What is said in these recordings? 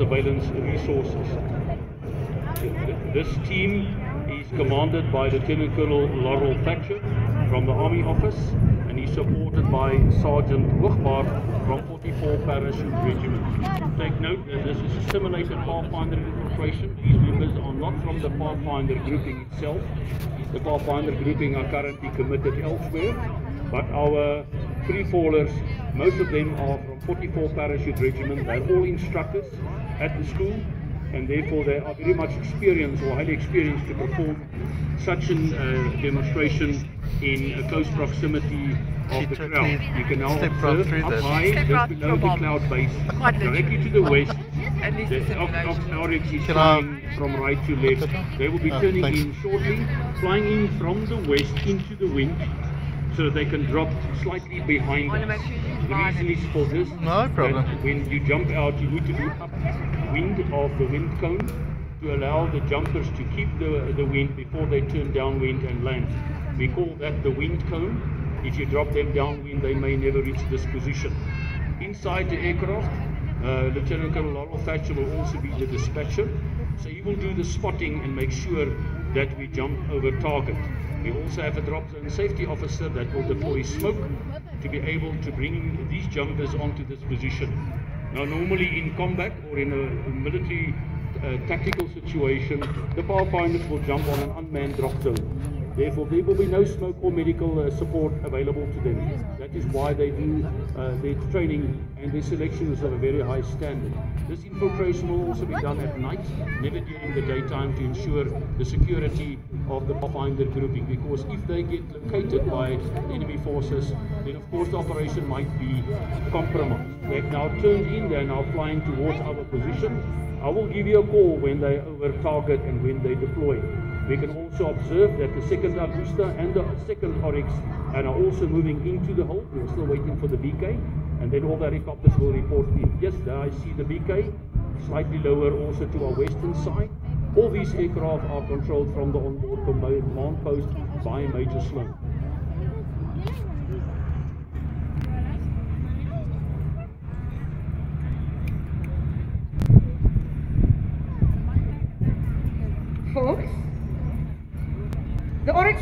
surveillance resources. This team is commanded by Lieutenant Colonel Laurel Thatcher from the Army Office, and he's supported by Sergeant Hoogbaard from 44 Parachute Regiment. Take note that this is a simulated Pathfinder infiltration. These members are not from the Pathfinder grouping itself. The Pathfinder grouping are currently committed elsewhere, but our free fallers, most of them are from 44 Parachute Regiment. They're all instructors at the school and therefore they are very much experienced or highly experienced to perform such a uh, demonstration in a close proximity of the crowd. You can now observe up high, just below the cloud base, directly to the west, the Oryx is flying from right to left. They will be oh, turning in shortly, flying in from the west into the wind so they can drop slightly behind us. The reason is for this. No problem. When you jump out, you need to do upwind of the wind cone to allow the jumpers to keep the, the wind before they turn downwind and land. We call that the wind cone. If you drop them downwind, they may never reach this position. Inside the aircraft, uh, Lieutenant Colonel Laurel Thatcher will also be the dispatcher. So he will do the spotting and make sure that we jump over target. We also have a drop zone safety officer that will deploy smoke to be able to bring these jumpers onto this position. Now normally in combat or in a military uh, tactical situation, the pathfinders will jump on an unmanned drop zone. Therefore, there will be no smoke or medical uh, support available to them. That is why they do uh, their training and their selection is of a very high standard. This infiltration will also be done at night, never during the daytime to ensure the security of the Pathfinder grouping because if they get located by enemy forces, then of course the operation might be compromised. They've now turned in, they're now flying towards our position. I will give you a call when they over target and when they deploy. We can also observe that the second Augusta and the second Oryx are also moving into the hole. We're still waiting for the BK, and then all the helicopters will report in. Yes, there I see the BK, slightly lower also to our western side. All these aircraft are controlled from the onboard command post by Major Sloan.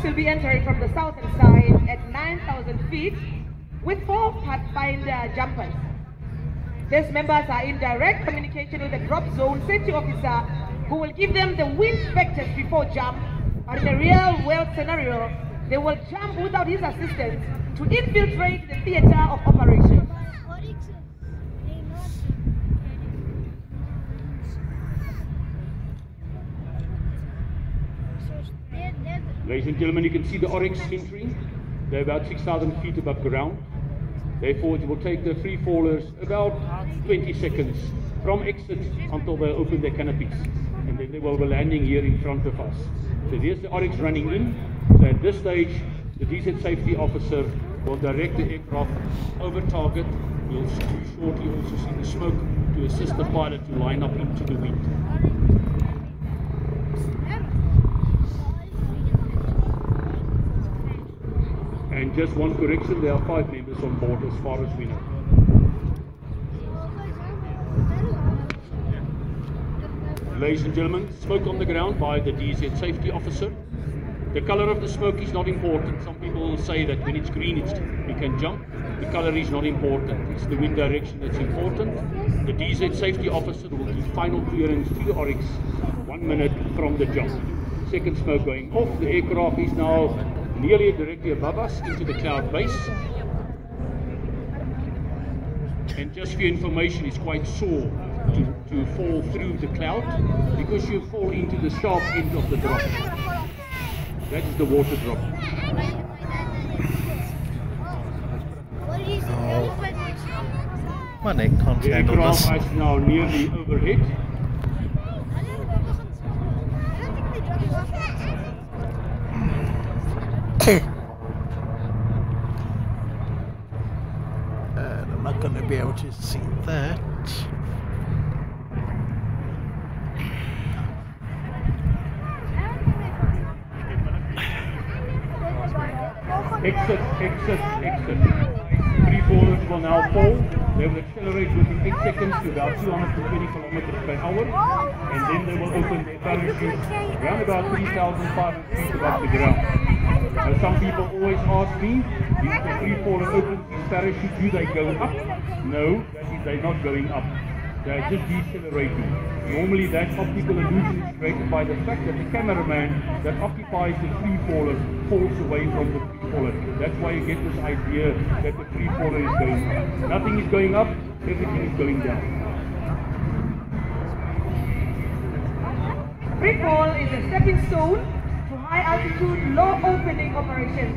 Will be entering from the southern side at 9,000 feet with four Pathfinder jumpers. These members are in direct communication with the drop zone safety officer who will give them the wind vectors before jump. But in a real world scenario, they will jump without his assistance to infiltrate the theater of operation. Ladies and gentlemen, you can see the Oryx entering. They're about 6,000 feet above ground. Therefore, it will take the free fallers about 20 seconds from exit until they open their canopies. And then they will be landing here in front of us. So there's the Oryx running in. So at this stage, the DZ safety officer will direct the aircraft over target. You'll shortly also see the smoke to assist the pilot to line up into the wind. And just one correction, there are five members on board as far as we know. Ladies and gentlemen, smoke on the ground by the DZ safety officer. The color of the smoke is not important. Some people say that when it's green, it's, we can jump. The color is not important. It's the wind direction that's important. The DZ safety officer will give final clearance to the Oryx one minute from the jump. Second smoke going off. The aircraft is now nearly directly above us into the cloud base. And just for your information, it's quite sore to, to fall through the cloud because you fall into the sharp end of the drop. That is the water drop. Oh. My neck can't handle this. The aircraft is now nearly overhead. and I'm not going to be able to see that. Exit, exit, exit. Free fallers will now fall. They will accelerate within 8 seconds to about 220 kilometers per hour. And then they will open their parachute around about 3,500 feet above the ground. Now, some people always ask me, if the free faller opens his parachute, do they go up? No, they're not going up. They're just decelerating. Normally that optical illusion is created by the fact that the cameraman that occupies the free faller falls away from the free faller. That's why you get this idea that the free faller is going up. Nothing is going up, everything is going down. Free fall is a stepping stone to high altitude, low opening operations,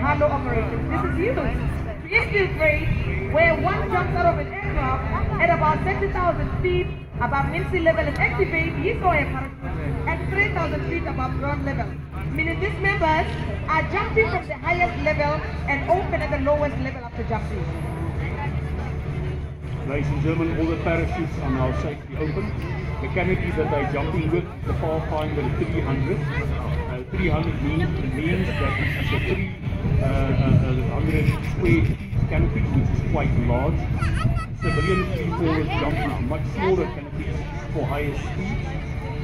halo operations. This is used to infiltrate where one jumps out of an aircraft at about 30,000 feet above mean level and activate his or her parachute at 3,000 feet above ground level. Meaning these members are jumping from the highest level and open at the lowest level after jumping. Ladies and gentlemen, all the parachutes are now safely open. The canopy that they're jumping with the Pathfinder 300. Uh, 300 means, means that this is a 300 uh, uh, square feet canopy, which is quite large. Civilian free fallers jump with much smaller canopies for higher speed.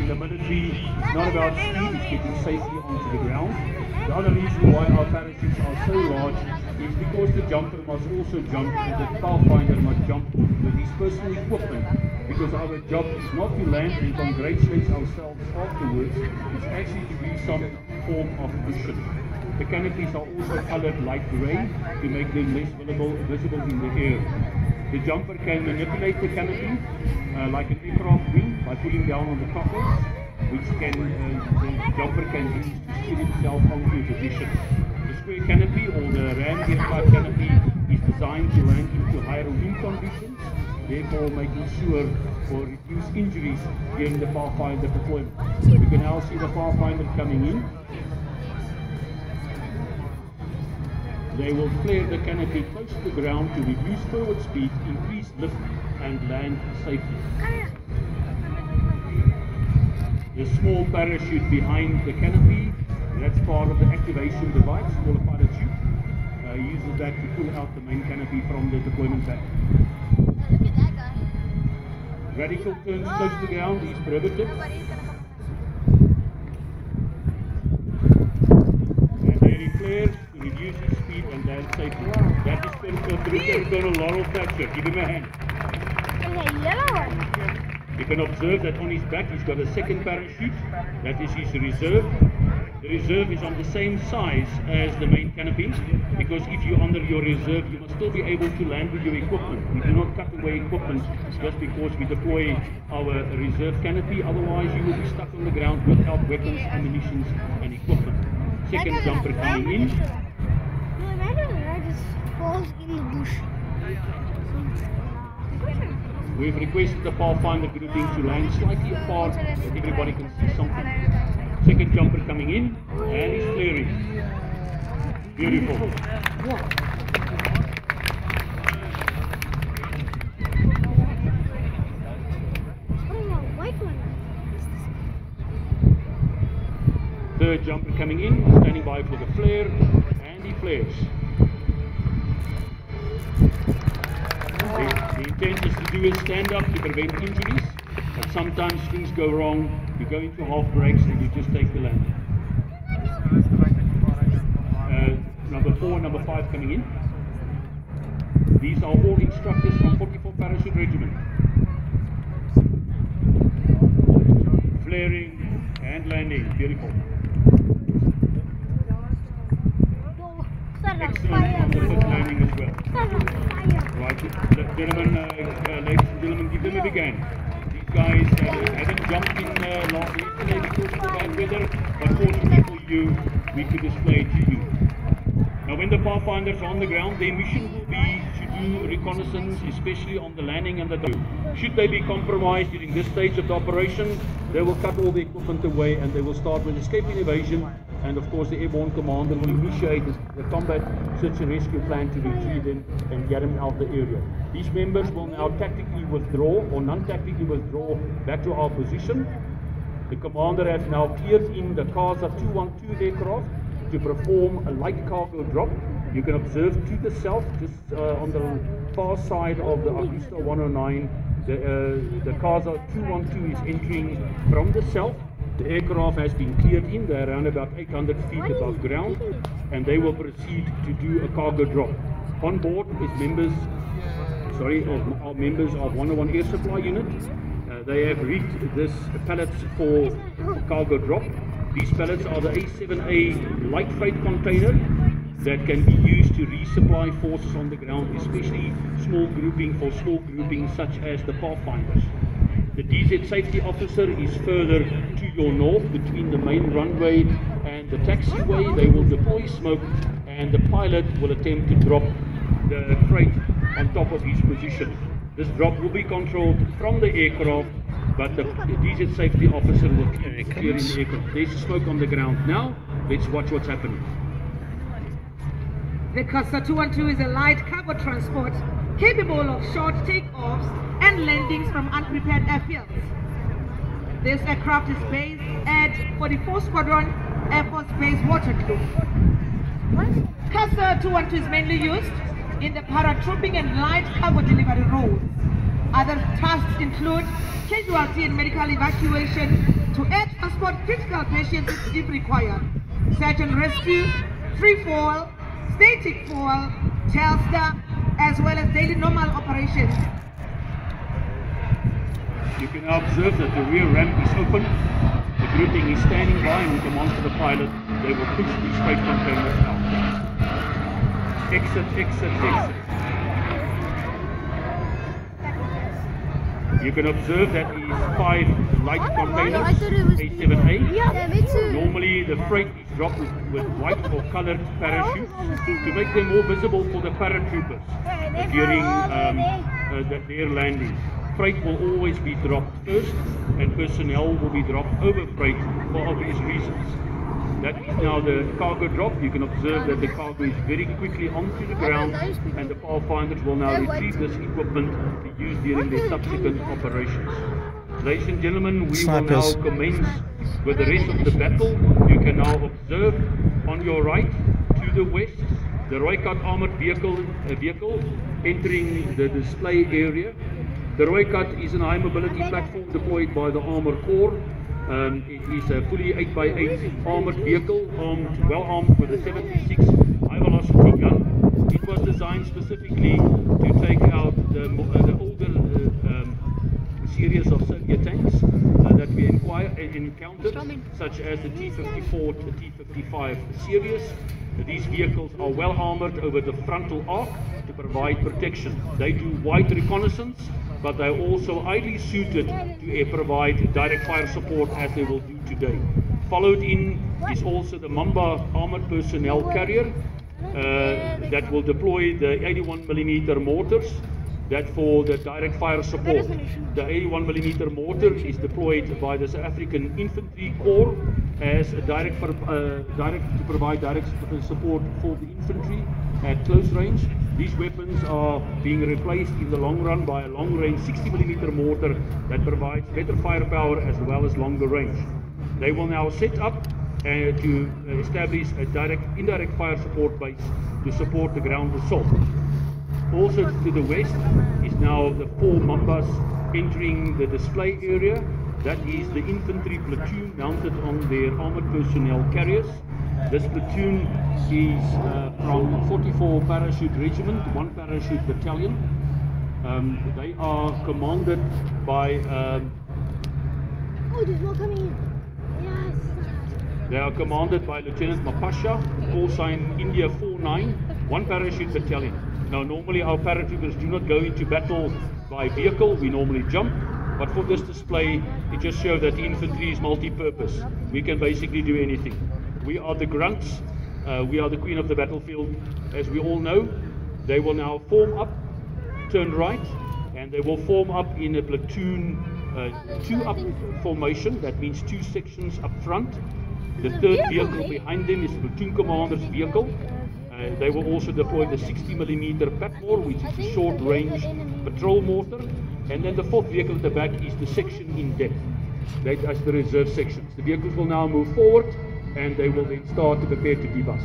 In the military, it's not about speed, it's getting safely onto the ground. The other reason why our parachutes are so large is because the jumper must also jump, the pathfinder must jump with his personal equipment. Because our job is not to land and congratulate ourselves afterwards, it's actually to do some form of mission. The canopies are also colored light grey to make them less visible, visible in the air. The jumper can manipulate the canopy uh, like an aircraft wing by pulling down on the cockles, which can uh, the jumper can use to steer itself onto a position. The square canopy or the ram type canopy is designed to land into higher wind conditions, therefore making sure or reduce injuries during the Pathfinder deployment. You can now see the Pathfinder coming in. They will flare the canopy close to the ground to reduce forward speed, increase lift and land safely. The small parachute behind the canopy, that's part of the activation device, smaller parachute. Uh, uses that to pull out the main canopy from the deployment pack. Look at that guy. Radical turns close to the ground is prohibited. And they flare to reduce its speed and land safely. That is Colonel Laurel Thatcher. Give him a hand. There's a yellow one. You can observe that on his back he's got a second parachute. That is his reserve. The reserve is on the same size as the main canopy because if you're under your reserve, you must still be able to land with your equipment. We do not cut away equipment just because we deploy our reserve canopy. Otherwise, you will be stuck on the ground without weapons, ammunition, and equipment. Second jumper coming in. No, imagine the guy just falls in the bush. We've requested the Pathfinder grouping to land slightly apart so everybody can see something. Second jumper coming in and he's clearing. Beautiful. Third jumper coming in, standing by for the flare, and he flares. The, the intent is to do a stand up to prevent injuries, but sometimes things go wrong. You go into half brakes and you just take the landing. Uh, number four, number five coming in. These are all instructors from 44 Parachute Regiment. Flaring and landing, beautiful. Whoa, start on Excellent fire. on the first landing as well. Start on fire. Right, uh, gentlemen, uh, uh, ladies and gentlemen, give them a big hand. These guys uh, haven't jumped in uh, last yesterday because of the bad weather, but fortunately for you, we could display it to you. Now, when the Pathfinders are on the ground, their mission will be to do reconnaissance, especially on the landing and the drone. Should they be compromised during this stage of the operation, they will cut all the equipment away and they will start with escape and evasion. And of course, the airborne commander will initiate the combat search and rescue plan to retrieve them and get them out of the area. These members will now tactically withdraw or non-tactically withdraw back to our position. The commander has now cleared in the CASA 212 aircraft to perform a light cargo drop. You can observe to the south, just uh, on the far side of the Agusta 109, the, uh, the CASA 212 is entering from the south. The aircraft has been cleared in, they're around about 800 feet above ground, and they will proceed to do a cargo drop. On board is members sorry, of, are members of 101 Air Supply Unit. Uh, they have rigged this pallets for cargo drop. These pallets are the A7A light freight container that can be used to resupply forces on the ground, especially small grouping for small groupings such as the Pathfinders. The DZ safety officer is further to your north between the main runway and the taxiway. They will deploy smoke and the pilot will attempt to drop the freight on top of his position. This drop will be controlled from the aircraft, but the DZ safety officer will keep clearing the aircraft. There's smoke on the ground now. Let's watch what's happening. The CASA 212 is a light cargo transport capable of short takeoffs and landings from unprepared airfields. This aircraft is based at 44 Squadron Air Force Base Waterkloof. Casa 212 is mainly used in the paratrooping and light cargo delivery roles. Other tasks include casualty and medical evacuation to air transport critical patients if required, search and rescue, free fall, static fall, tailstar, as well as daily normal operations. You can observe that the rear ramp is open. The grouping is standing by and we commands to the pilot. They will push these freight containers out. Exit, exit, exit. You can observe that is five light containers, I thought it was- A7A. Yeah, me too. Normally the freight is dropped with, with white or colored parachutes to make them more visible for the paratroopers during um, uh, the, landing. Freight will always be dropped first and personnel will be dropped over freight for obvious reasons. That is now the cargo drop. You can observe that the cargo is very quickly onto the ground and the pathfinders will now retrieve this equipment to use during their subsequent operations. Ladies and gentlemen, we will now commence with the rest of the battle. You can now observe on your right to the west the Rooikat armored vehicle, uh, vehicle entering the display area. The Rooikat is an high mobility platform deployed by the Armor Corps. Um, it is a fully 8x8 armored vehicle, armed, well armed with a 76 high velocity gun. It was designed specifically to take out the, uh, series of Soviet tanks uh, that we uh, encountered, such as the T-54 to T-55 series. These vehicles are well armored over the frontal arc to provide protection. They do wide reconnaissance, but they're also ideally suited to uh, provide direct fire support as they will do today. Followed in is also the Mamba armored personnel carrier uh, that will deploy the 81 millimeter mortars that for the direct fire support. The 81 millimeter mortar is deployed by the South African Infantry Corps as a direct, for, uh, direct to provide direct support for the infantry at close range. These weapons are being replaced in the long run by a long range 60 millimeter mortar that provides better firepower as well as longer range. They will now set up uh, to uh, establish a direct indirect fire support base to support the ground assault. Also to the west is now the four Mambas entering the display area. That is the infantry platoon mounted on their armored personnel carriers. This platoon is uh, from 44 Parachute Regiment, one parachute battalion. Um, they are commanded by um, Oh, there's more coming in. Yes. They are commanded by Lieutenant Mapasha, call sign India 49, one parachute battalion. Now, normally our paratroopers do not go into battle by vehicle, we normally jump, but for this display, it just shows that the infantry is multi-purpose. We can basically do anything. We are the grunts, uh, we are the queen of the battlefield, as we all know. They will now form up, turn right, and they will form up in a platoon, uh, two up formation, that means two sections up front. The third vehicle behind them is the platoon commander's vehicle. Uh, they will also deploy the 60 millimeter Patmore, which is a short range patrol mortar. And then the fourth vehicle at the back is the section in depth. That is the reserve sections. The vehicles will now move forward and they will then start to prepare to debus.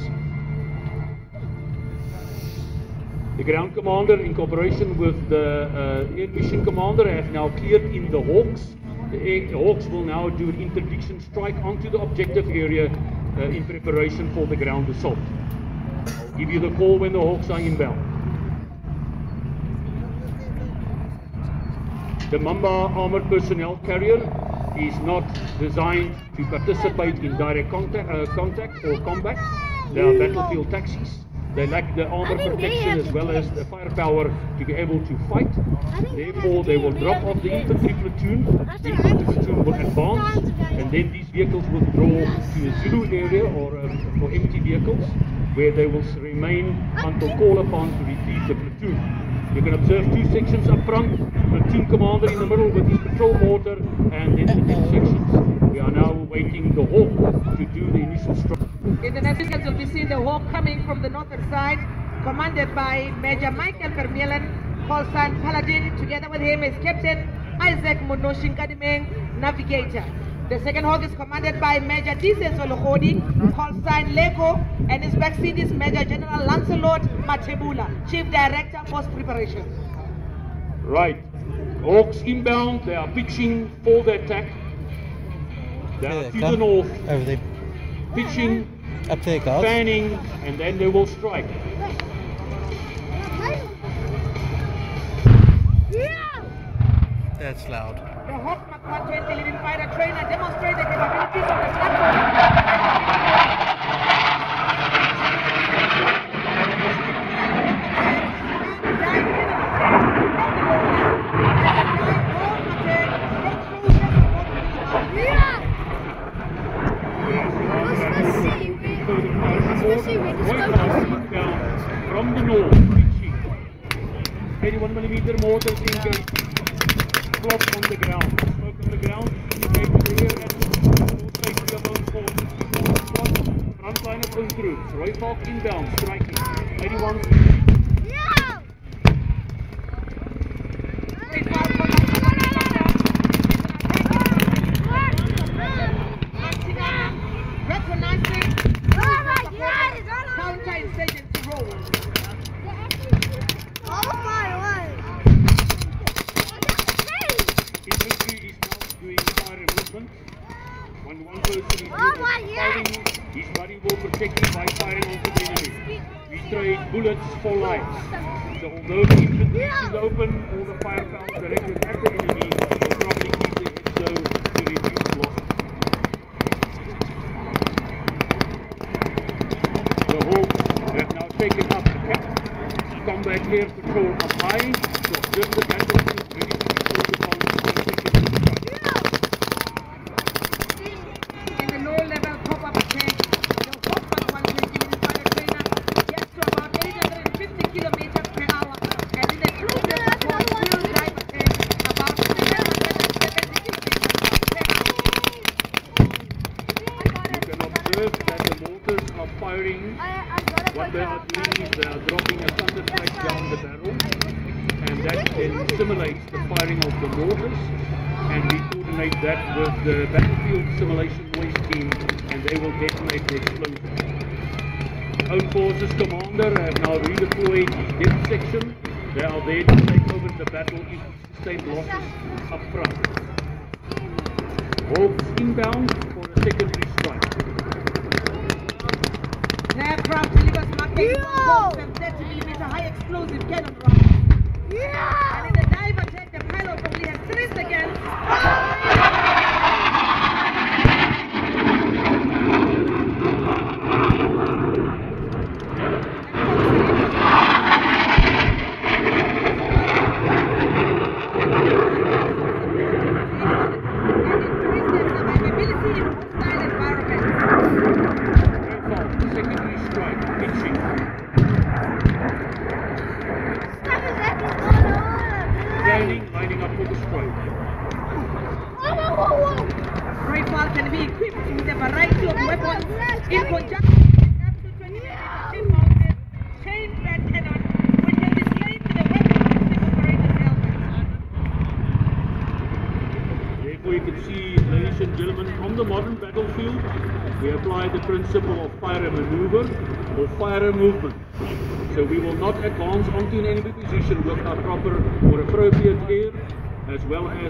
The ground commander, in cooperation with the uh, air mission commander, have now cleared in the Hawks. The air, Hawks will now do an interdiction strike onto the objective area uh, in preparation for the ground assault. I'll give you the call when the Hawks are inbound. The Mamba armored personnel carrier is not designed to participate in direct contact, uh, contact or combat. They are battlefield taxis. They lack the armor protection as well as the firepower to be able to fight. Therefore, they will drop off the infantry platoon. The infantry platoon will advance, and then these vehicles will draw to a Zulu area or uh, for empty vehicles, where they will remain until called upon to retrieve the platoon. You can observe two sections up front, platoon commander in the middle with his patrol mortar, and then the two sections. We are now awaiting the Hawk to do the initial strike. In the next seconds, you'll be seeing the Hawk coming from the northern side, commanded by Major Michael Vermeulen, Colson Paladin. Together with him is Captain Isaac Monoshin Kadimeng, Navigator. The second Hawk is commanded by Major Dises Olohodi, Colson Lego, and his backseat is Major General Lancelot Matebula, Chief Director, Force Preparation. Right. Hawks inbound, they are pitching for the attack. They are they to the north, Over there. pitching, Up there, guys. fanning, and then they will strike. That's loud. The Hawk Mark 120 lead-in fighter trainer demonstrate the capabilities of the platform. Yeah! What's the sea? We- Further fire What's the sea? We support. just Roy go Clark to sea. inbound from the north, pitching. 81 millimeter mortars engaged. Flop on the ground. Smoke on the ground. Indicate to the rear end. Safety of own forces. Spot. Frontline of own troops. Rooivalk inbound, striking. 81 Yeah! Recognizing Oh my God! It's all over. counter-insurgency role. Oh my word! Infantry is now doing fire movement. When one person is Oh my firing, his buddy will protect him by firing onto the enemy. We trade bullets for lives. So although the infantry is in the open, all the firepower directed at the enemy will probably keep the hit low to reduce losses. The Hawks have now taken up the cap. Combat air patrol up high to observe the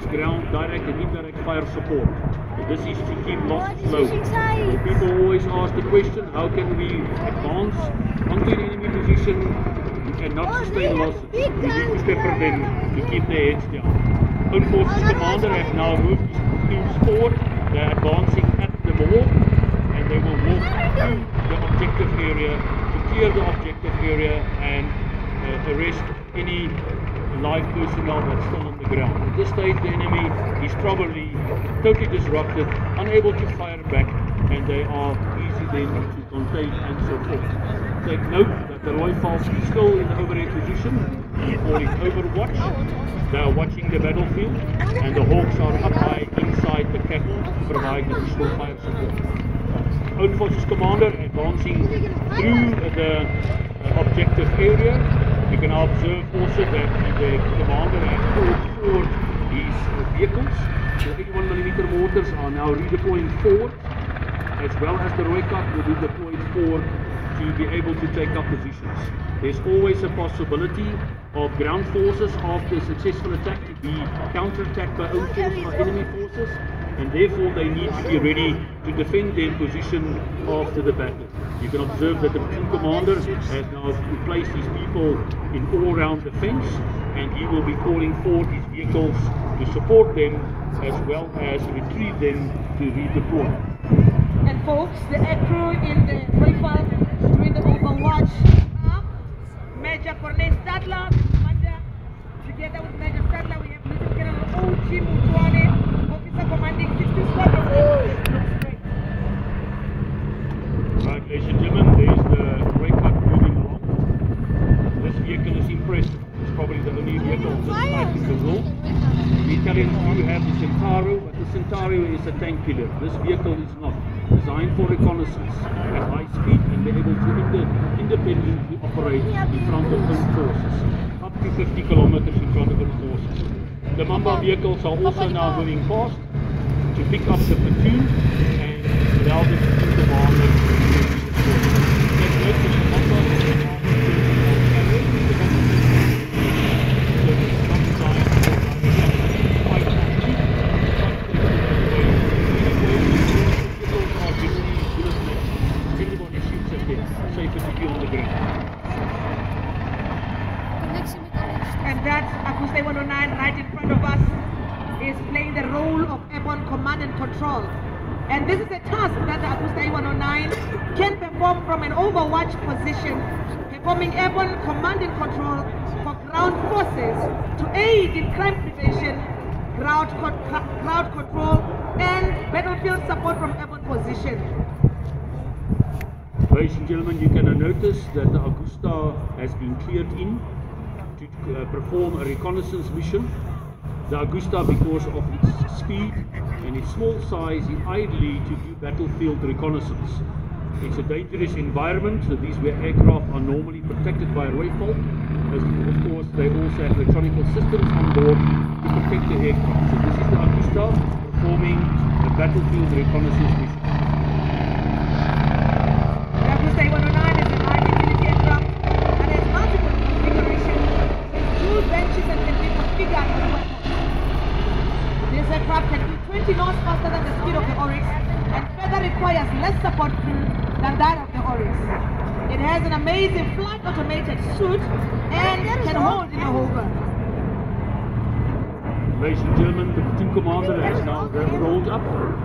ground direct and indirect fire support. This is to keep losses low. So people always ask the question, how can we advance onto an enemy position and not sustain losses? We need to pepper them to keep their heads down. Own Forces Commander has now moved teams forward. They're advancing at the wall and they will walk through the objective area to clear the objective area and uh, arrest any live personnel that's still on the ground. At this stage, the enemy is probably totally disrupted, unable to fire back, and they are easy then to contain and so forth. Take note that the Rooivalk is still in the overhead position. We call it Overwatch. They are watching the battlefield, and the Hawks are up high inside the cap provide additional fire support. Own Forces Commander advancing through the uh, objective area. You can observe also that the commander has pulled forward his vehicles. The 81mm mortars are now redeploying forward, as well as the Rooikat will be deployed forward to be able to take up positions. There's always a possibility of ground forces after a successful attack to be counterattacked by own forces or enemy forces and therefore they need to be ready to defend their position after the battle. You can observe that the platoon commander has now placed his people in all-round defense and he will be calling forward his vehicles to support them as well as retrieve them to redeploy. And folks, the aircrew in the Rooivalk during the Overwatch are Major Cornet Stadler. Together with Major Stadler, we have Lieutenant General O.G. Mutuane, Commanding 60 Squadron. Right, ladies and gentlemen, there's the Rooikat moving along. This vehicle is impressive. It's probably the only vehicle of this type in the world. The Italians do have the Centauro, but the Centauro is a tank killer. This vehicle is not. Designed for reconnaissance at high speed and be able to inde- independently operate in front of own forces. Up to 50 kilometers in front of own forces. The Mamba vehicles are also now moving fast to pick up the platoon and allow the platoon commander to the Mamba is now carrying the So it's not designed for fight on foot, Vehicles are generally bulletless. Anybody shoots at them, safer to be on the ground. And that Agusta 109 right in front of us is playing the role of airborne command and control. And this is a task that the Agusta 109 can perform from an overwatch position, performing airborne command and control for ground forces to aid in crime prevention, crowd, con- crowd control, and battlefield support from airborne position. Ladies and gentlemen, you can notice that the Agusta has been cleared in to uh, perform a reconnaissance mission. The Agusta, because of its speed and its small size, is ideally to do battlefield reconnaissance. It's a dangerous environment, so these aircraft are normally protected by a Rooivalk. As of course, they also have electronic systems on board to protect the aircraft. So this is the Agusta performing a battlefield reconnaissance mission. Agusta 109 is a light utility aircraft and has multiple configurations with dual benches and can be configured with weapons. This aircraft can be 20 knots faster than the speed of the Oryx and further requires less support crew than that of the Oryx. It has an amazing flight automated suit and can hold in a hover. Ladies and gentlemen, the platoon commander has now rolled up.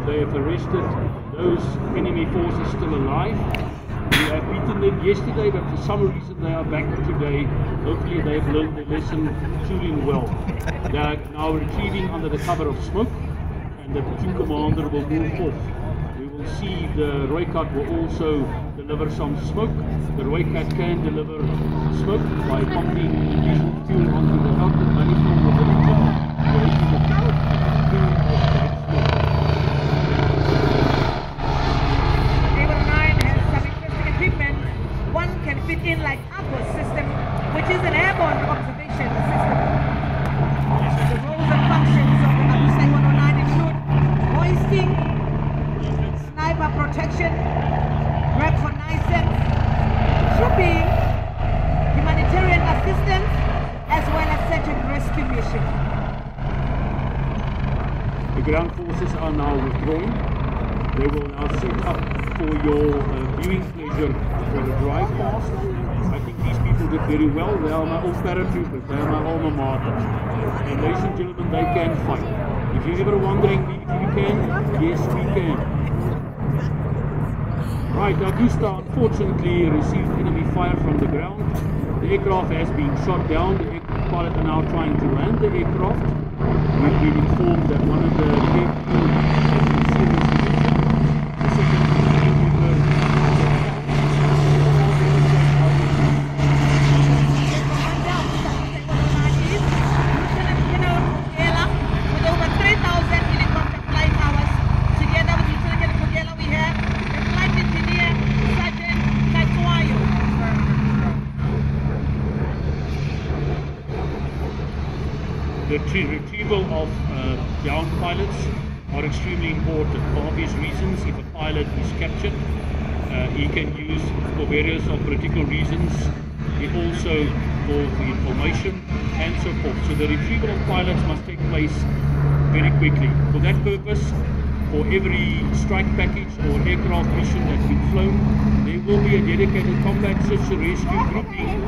They have arrested those enemy forces still alive. We have beaten them yesterday, but for some reason they are back today. Hopefully they have learned their lesson truly well. They are now retrieving under the cover of smoke, and the platoon commander will move off. We will see the Rooikat will also deliver some smoke. The Rooikat can deliver smoke by pumping fuel onto the manifold of the engine. creating a plume of black smoke. A109 has some interesting equipment. One can fit in like APOS system, which is an airborne observation system. The roles and functions of the Agusta 109 include hoisting, ground forces are now withdrawing. They will now set up for your uh, viewing pleasure for the drive past. I think these people did very well. They are my old paratroopers. They are my alma mater. And ladies and gentlemen, they can fight. If you're ever wondering if you can, yes, we can. Right, Agusta unfortunately received enemy fire from the ground. The aircraft has been shot down. The pilot are now trying to land the aircraft. We've been informed that one of the air crew has been seriously injured. The second crew member With over 3,000 helicopter flight hours, together with Lieutenant Bugela, we have the flight engineer, Sergeant Katwayo. The tre- retrieval of uh, pilots are extremely important for obvious reasons. If a pilot is captured, uh, he can use for various of political reasons. It also for the information and so forth. So the retrieval of pilots must take place very quickly. For that purpose, for every strike package or aircraft mission that's been flown, there will be a dedicated combat search and rescue grouping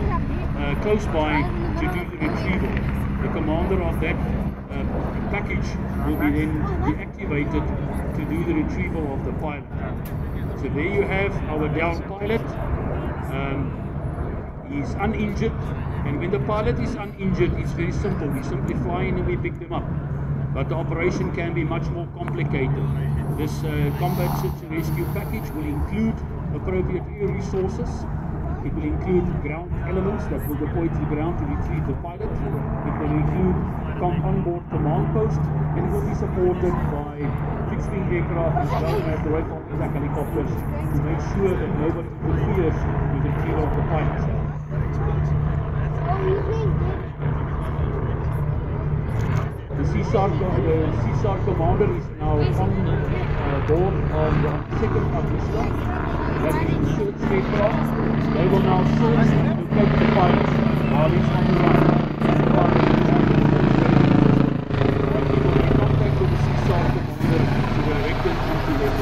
uh, close by to do the retrieval. The commander of that uh, package will be then deactivated to do the retrieval of the pilot. So there you have our down pilot. Um, he's uninjured, and when the pilot is uninjured, it's very simple. We simply fly in and we pick them up. But the operation can be much more complicated. This uh, combat search and rescue package will include appropriate air resources. It will include ground elements that will deploy to the ground to retrieve the pilot. It will include com- onboard command post, and it will be supported by fixed-wing aircraft as well as the Rooivalk attack helicopters to make sure that nobody interferes with the retrieval of the pilot. The CSAR, the CSAR commander is now on board of the second Agusta. That is the search aircraft. They will now search the while he's on the. The pilot is on the the to their.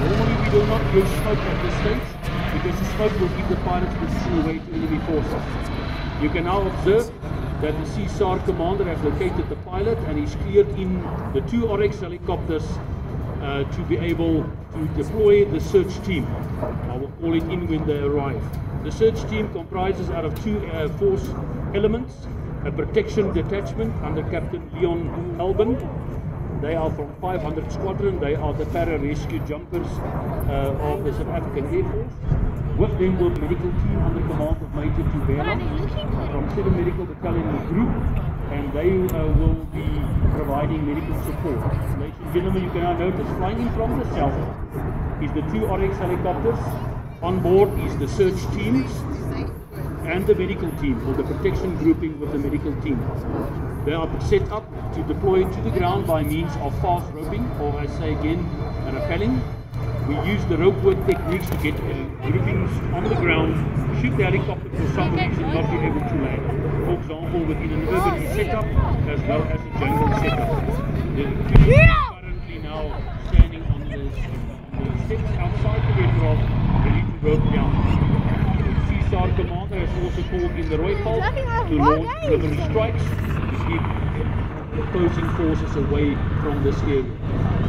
Normally we do not use smoke at this stage because the smoke will give the pilot's position away to enemy forces. You can now observe that the CSAR commander has located the pilot and is cleared in the two Oryx helicopters uh, to be able to deploy the search team. I will call it in when they arrive. The search team comprises out of two uh, force elements, a protection detachment under Captain Leon Albin. They are from 500 Squadron. They are the para-rescue jumpers uh, of the South African Air Force. With them will medical team under command of Major Tuvela from 7 Medical Battalion Group, and they uh, will be providing medical support. Ladies and gentlemen, you can now notice flying in from the south is the two Oryx helicopters. On board is the search teams and the medical team, or the protection grouping with the medical team. They are set up to deploy to the ground by means of fast roping, or I say again, rappelling. We use the rope work techniques to get uh, groupings on the ground, shoot the helicopter for some reason not be able to land. For example, within an urban setup as well as jungle setup. The is currently now standing on the, the steps outside the aircraft, ready to rope down. The commander has also called in the Rooivalk to launch preliminary strikes to keep opposing forces away from this area.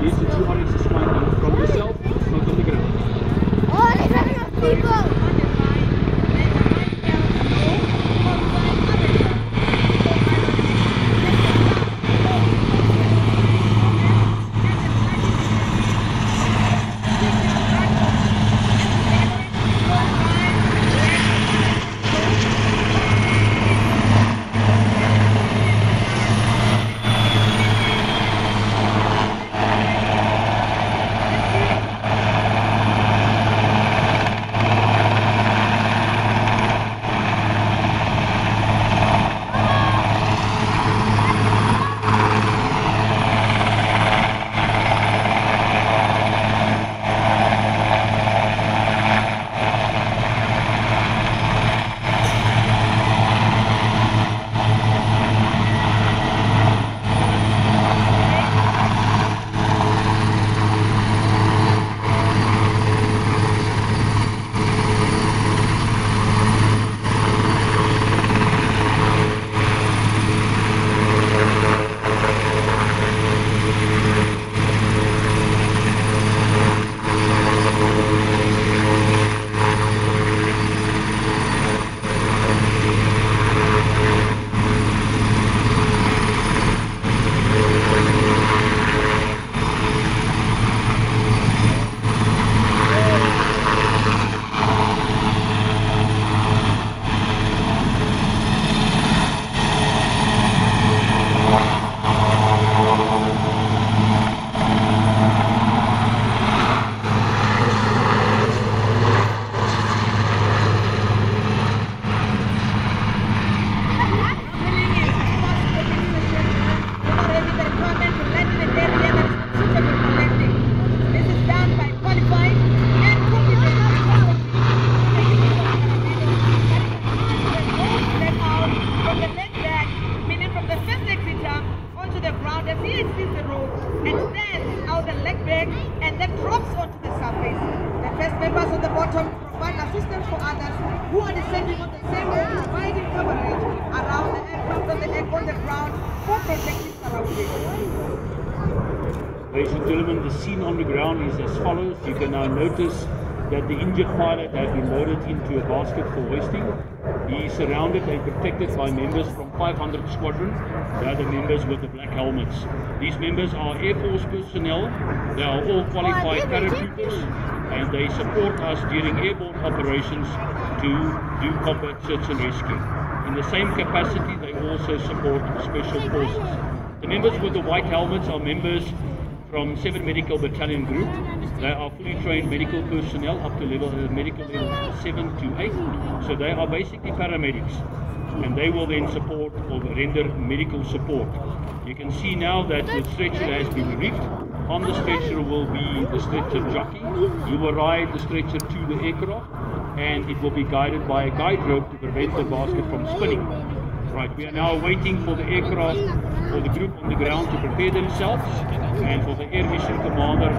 These are two flying from the south, not on the ground. Oh, enough people. Notice that the injured pilot has been loaded into a basket for hoisting. He is surrounded and protected by members from 500 Squadron. They are the members with the black helmets. These members are Air Force personnel. They are all qualified paratroopers and they support us during airborne operations to do combat search and rescue. In the same capacity, they also support special forces. The members with the white helmets are members from 7 Medical Battalion Group. They are fully trained medical personnel up to level uh, medical level 7 to 8. So they are basically paramedics and they will then support or render medical support. You can see now that the stretcher has been reefed. On the stretcher will be the stretcher jockey. He will ride the stretcher to the aircraft and it will be guided by a guide rope to prevent the basket from spinning. Right, we are now waiting for the aircraft for the group on the ground to prepare themselves and for the air mission commander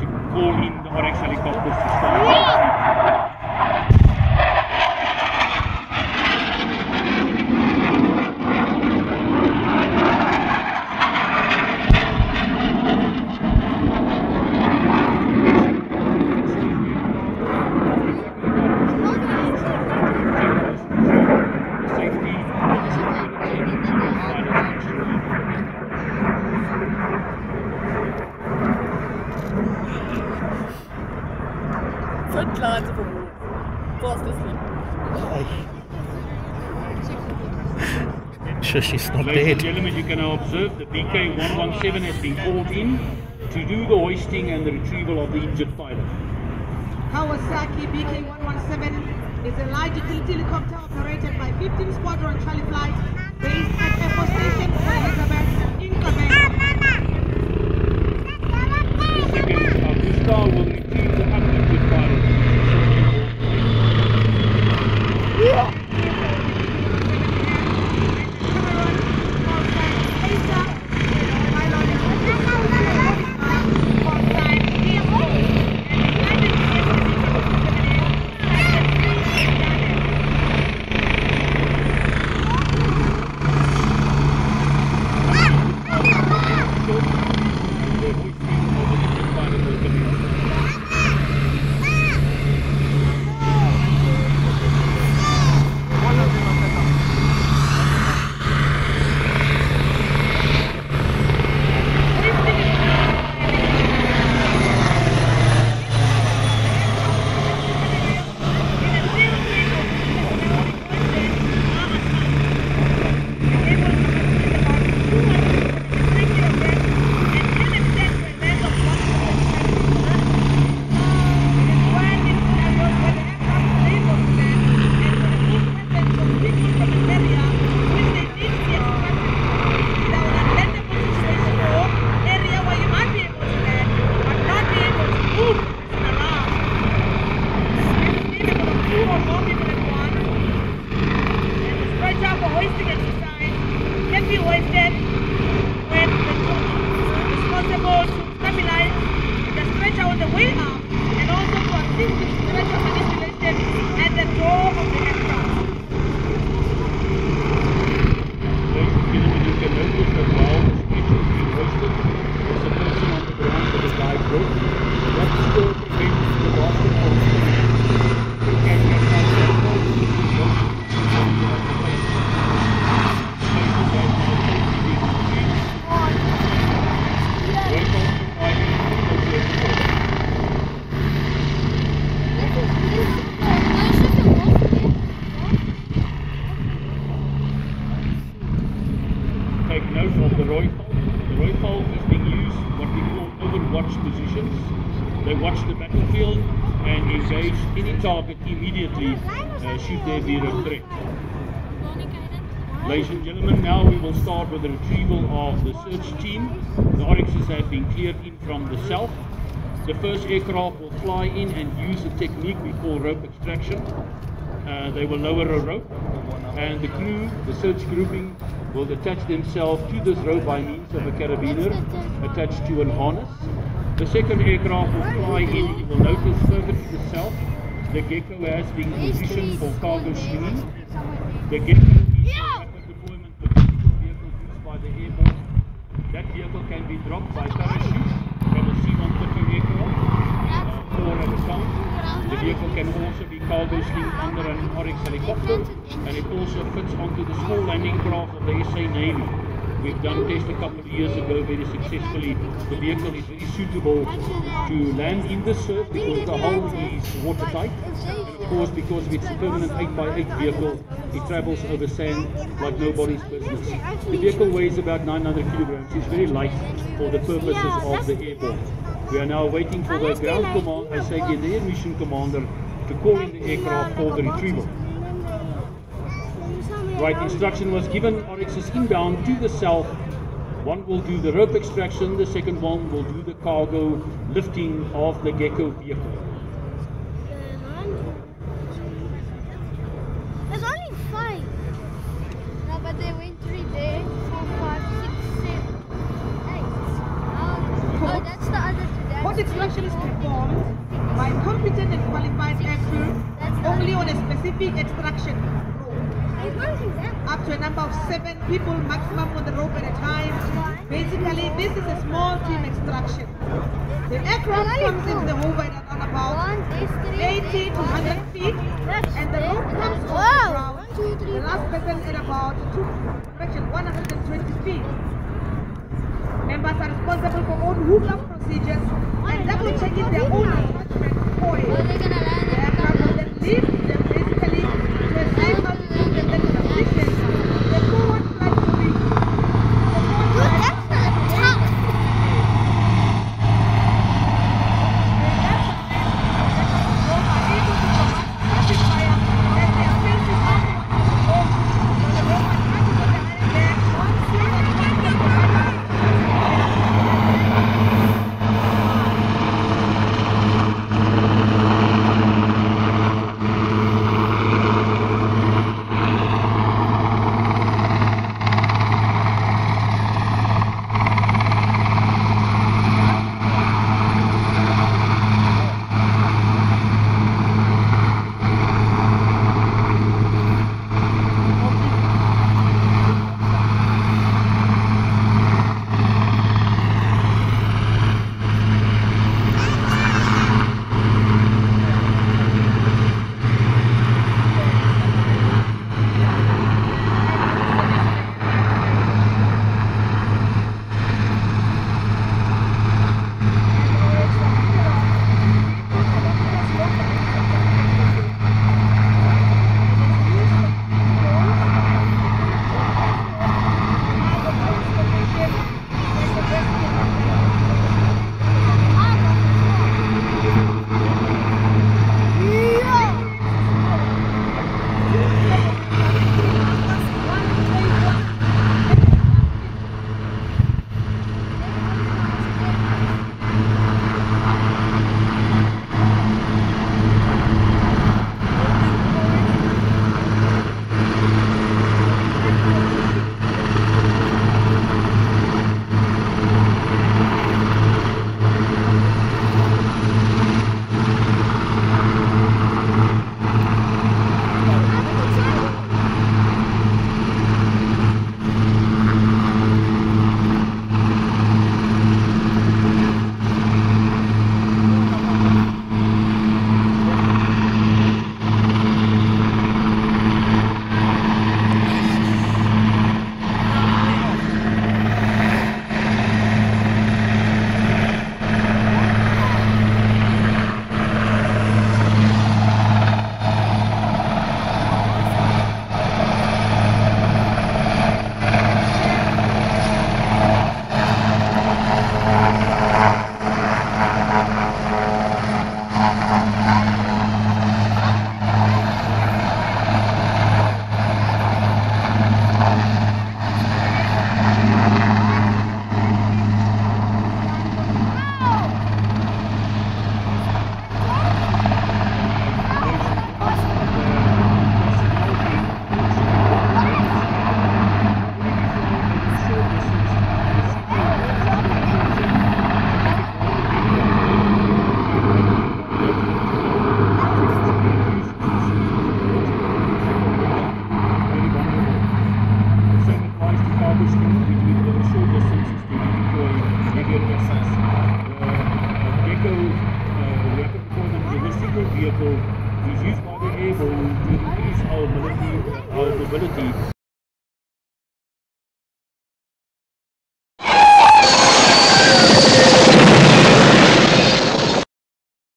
to call in the Oryx helicopters to start. Safety. Front lines of a war. Fast asleep. Sure, she's not Ladies and dead. gentlemen, you can now observe the BK-117 has been called in to do the hoisting and the retrieval of the injured pilot. Kawasaki BK-117 is a light utility helicopter operated by 15 Squadron Charlie Flight should there be. Ladies and gentlemen, now we will start with the retrieval of the search team. The Oryxes have been cleared in from the south. The first aircraft will fly in and use a technique we call rope extraction. Uh, they will lower a rope and the crew, the search grouping, will attach themselves to this rope by means of a carabiner attached to an harness. The second aircraft will fly in. You will notice further to the south, the Gecko has been positioned for cargo slinging. The Gecko is a rapid deployment logistical vehicle used by the airborne. That vehicle can be dropped by parachute from a C-130 aircraft, uh, four at a time. The vehicle can also be cargo slinged under an Oryx helicopter, and it also fits onto the small landing craft of the SA Navy. We've done tests a couple of years ago very successfully. The vehicle is very suitable to land in the surf because the hull is watertight. And of course, because it's a permanent 8x8 vehicle, it travels over sand like nobody's business. The vehicle weighs about 900 kilograms. It's very light for the purposes of the airborne. We are now waiting for the ground command, I say the air mission commander, to call in the aircraft for the retrieval. Right, instruction was given, Oryx is inbound to the south. One will do the rope extraction, the second one will do the cargo lifting of the Gecko vehicle. There's only five. No, but they went three days, four, five, six, seven, eight. Um, oh, that's the other two. What That's extraction is performed by competent and qualified air crew only on a specific extraction Up to a number of seven people maximum on the rope at a time. Basically, this is a small team extraction. The aircraft comes into the hove at about One, this, three. 80 to 100 feet, and the rope comes off the ground. One, two, three, The last person at about two, correction, 120 feet. Members are responsible for own hookup procedures and double checking their own attachment Oh,